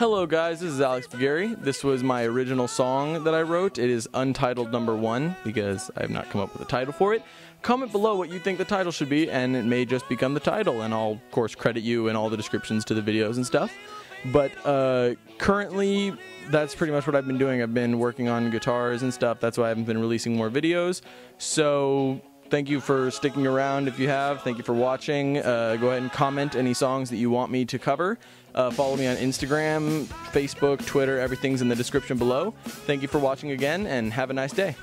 Hello, guys. This is Alex Bagheri. This was my original song that I wrote. It is Untitled Number One because I have not come up with a title for it. Comment below what you think the title should be, and it may just become the title. And I'll, of course, credit you in all the descriptions to the videos and stuff. But uh, currently, that's pretty much what I've been doing. I've been working on guitars and stuff. That's why I haven't been releasing more videos. So thank you for sticking around if you have. Thank you for watching. Uh, go ahead and comment any songs that you want me to cover. Uh, follow me on Instagram, Facebook, Twitter. Everything's in the description below. Thank you for watching again, and have a nice day.